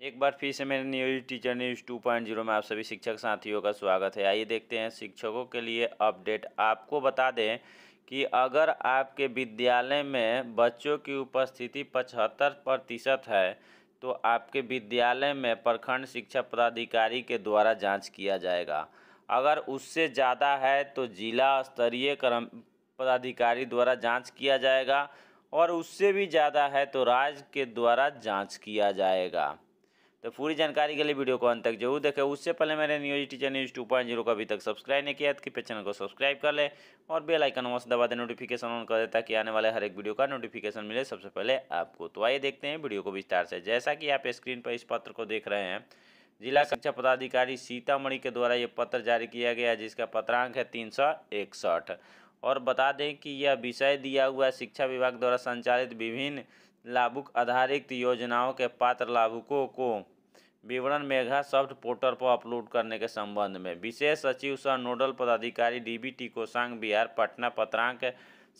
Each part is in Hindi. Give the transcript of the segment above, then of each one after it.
एक बार फिर से मेरे news teacher news two point zero में आप सभी शिक्षक साथियों का स्वागत है। आइए देखते हैं शिक्षकों के लिए अपडेट आपको बता दें कि अगर आपके विद्यालय में बच्चों की उपस्थिति पचहत्तर प्रतिशत है तो आपके विद्यालय में प्रखंड शिक्षा पदाधिकारी के द्वारा जाँच किया जाएगा। अगर उससे ज़्यादा है तो जिला स्तरीय कर्म पदाधिकारी द्वारा जाँच किया जाएगा, और उससे भी ज़्यादा है तो राज्य के द्वारा जाँच किया जाएगा। तो पूरी जानकारी के लिए वीडियो को अंत तक ज़रूर देखें। उससे पहले मेरे news teacher news two point zero को अभी तक सब्सक्राइब नहीं किया तो चैनल को सब्सक्राइब कर ले और बेल आइकन वहाँ से दबा दे नोटिफिकेशन ऑन कर दे, ताकि आने वाले हर एक वीडियो का नोटिफिकेशन मिले। सबसे पहले आपको तो आइए देखते हैं वीडियो को विस्तार से। जैसा कि आप स्क्रीन पर इस पत्र को देख रहे हैं, जिला शिक्षा पदाधिकारी सीतामढ़ी के द्वारा ये पत्र जारी किया गया, जिसका पत्रांक है तीन सौ इकसठ। और बता दें कि यह विषय दिया हुआ शिक्षा विभाग द्वारा संचालित विभिन्न लाभुक आधारित योजनाओं के पात्र लाभुकों को विवरण मेघा सॉफ्ट पोर्टल पर अपलोड करने के संबंध में विशेष सचिव सह नोडल पदाधिकारी डीबीटी कोसांग बिहार पटना पत्रांक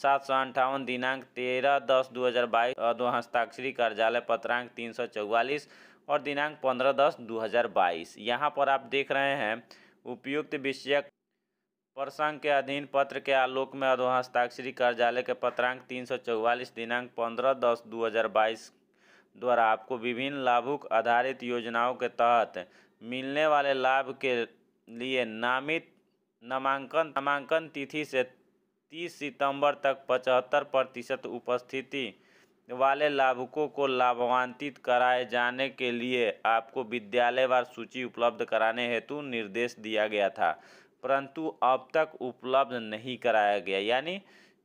सात सौ अंठावन दिनांक तेरह दस दो हज़ार बाईस दो हस्ताक्षरी कार्यालय पत्रांक तीन सौ चौवालीस और दिनांक पंद्रह दस दो हज़ार बाईस। यहाँ पर आप देख रहे हैं, उपयुक्त विषयक प्रसंग के अधीन पत्र के आलोक में अधो हस्ताक्षरी कार्यालय के पत्रांक तीन सौ चौवालीस दिनांक पंद्रह दस दो हज़ार बाईस द्वारा आपको विभिन्न लाभुक आधारित योजनाओं के तहत मिलने वाले लाभ के लिए नामित नामांकन नामांकन तिथि से 30 सितंबर तक पचहत्तर प्रतिशत उपस्थिति वाले लाभुकों को लाभान्वित कराए जाने के लिए आपको विद्यालयवार सूची उपलब्ध कराने हेतु निर्देश दिया गया था। परंतु अब तक उपलब्ध नहीं कराया गया। यानी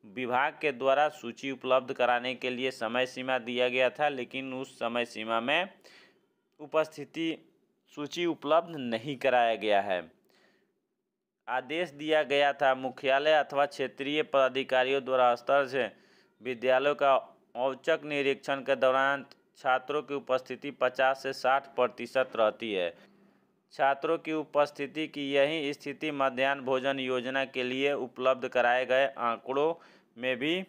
विभाग के द्वारा सूची उपलब्ध कराने के लिए समय सीमा दिया गया था, लेकिन उस समय सीमा में उपस्थिति सूची उपलब्ध नहीं कराया गया है। आदेश दिया गया था, मुख्यालय अथवा क्षेत्रीय पदाधिकारियों द्वारा स्तर से विद्यालयों का औचक निरीक्षण के दौरान छात्रों की उपस्थिति 50 से 60 प्रतिशत रहती है। छात्रों की उपस्थिति की यही स्थिति मध्यान्ह भोजन योजना के लिए उपलब्ध कराए गए आंकड़ों में भी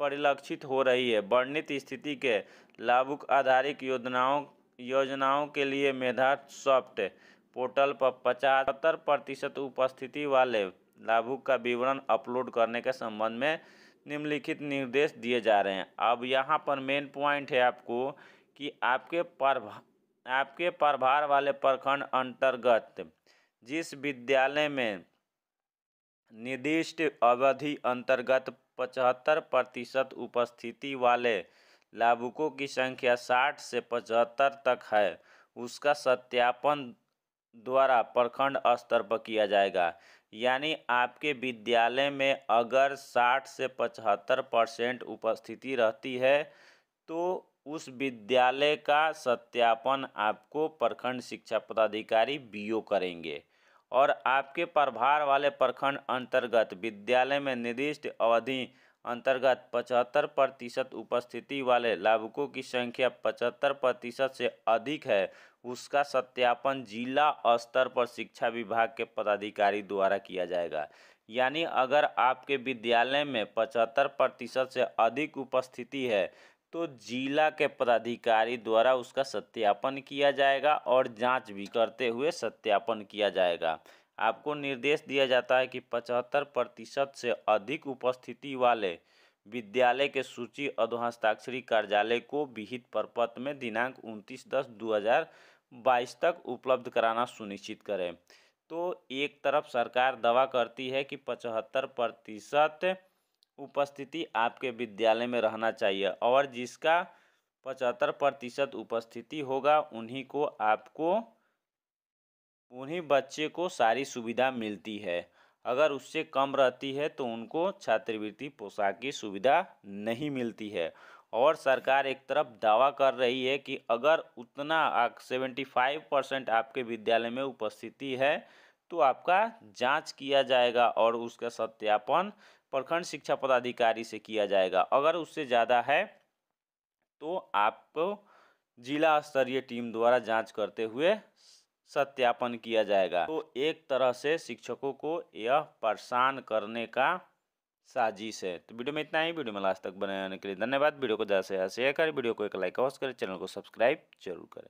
परिलक्षित हो रही है। वर्णित स्थिति के लाभुक आधारित योजनाओं योजनाओं के लिए मेधा सॉफ्ट पोर्टल पर पचहत्तर प्रतिशत उपस्थिति वाले लाभुक का विवरण अपलोड करने के संबंध में निम्नलिखित निर्देश दिए जा रहे हैं। अब यहाँ पर मेन पॉइंट है आपको कि आपके पर आपके प्रभार वाले प्रखंड अंतर्गत, जिस विद्यालय में निर्दिष्ट अवधि अंतर्गत पचहत्तर प्रतिशत उपस्थिति वाले लाभुकों की संख्या साठ से पचहत्तर तक है, उसका सत्यापन द्वारा प्रखंड स्तर पर किया जाएगा। यानी आपके विद्यालय में अगर साठ से पचहत्तर परसेंट उपस्थिति रहती है तो उस विद्यालय का सत्यापन आपको प्रखंड शिक्षा पदाधिकारी बीओ करेंगे और आपके प्रभार वाले प्रखंड अंतर्गत विद्यालय में निर्दिष्ट अवधि अंतर्गत पचहत्तर प्रतिशत उपस्थिति वाले लाभुकों की संख्या पचहत्तर प्रतिशत से अधिक है। उसका सत्यापन जिला स्तर पर शिक्षा विभाग के पदाधिकारी द्वारा किया जाएगा। यानी अगर आपके विद्यालय में पचहत्तर प्रतिशत से अधिक उपस्थिति है तो जिला के पदाधिकारी द्वारा उसका सत्यापन किया जाएगा और जाँच भी करते हुए सत्यापन किया जाएगा। आपको निर्देश दिया जाता है कि पचहत्तर प्रतिशत से अधिक उपस्थिति वाले विद्यालय के सूची अधोहस्ताक्षरी कार्यालय को विहित प्रपत्र में दिनांक उनतीस दस दो हज़ार बाईस तक उपलब्ध कराना सुनिश्चित करें। तो एक तरफ़ सरकार दावा करती है कि पचहत्तर प्रतिशत उपस्थिति आपके विद्यालय में रहना चाहिए और जिसका पचहत्तर प्रतिशत उपस्थिति होगा, उन्हीं को आपको, उन्हीं बच्चे को सारी सुविधा मिलती है। अगर उससे कम रहती है तो उनको छात्रवृत्ति, पोशाक की सुविधा नहीं मिलती है। और सरकार एक तरफ़ दावा कर रही है कि अगर उतना सेवेंटी फाइव परसेंट आपके विद्यालय में उपस्थिति है तो आपका जाँच किया जाएगा और उसका सत्यापन प्रखंड शिक्षा पदाधिकारी से किया जाएगा। अगर उससे ज़्यादा है तो आपको जिला स्तरीय टीम द्वारा जाँच करते हुए सत्यापन किया जाएगा। तो एक तरह से शिक्षकों को यह परेशान करने का साजिश है। तो वीडियो में इतना ही। वीडियो में लास्ट तक बनाने के लिए धन्यवाद। वीडियो को ज़्यादा से ज़्यादा शेयर करें। वीडियो को एक लाइक अवश्य करें। चैनल को सब्सक्राइब ज़रूर करें।